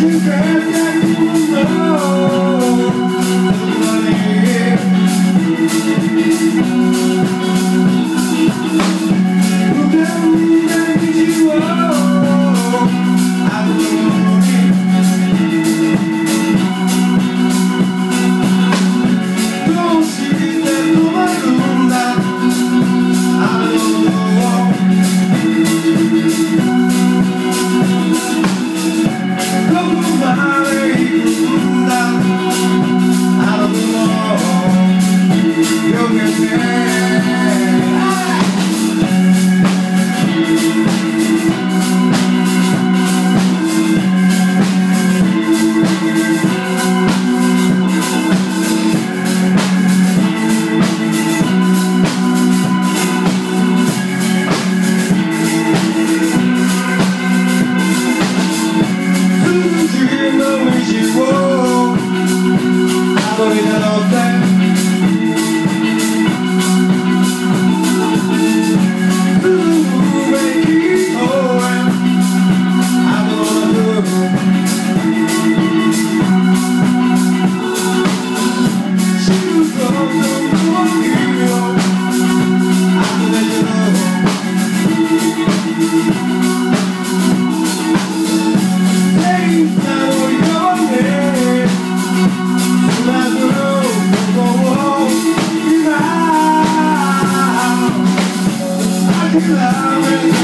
you. can I'm going to I believe you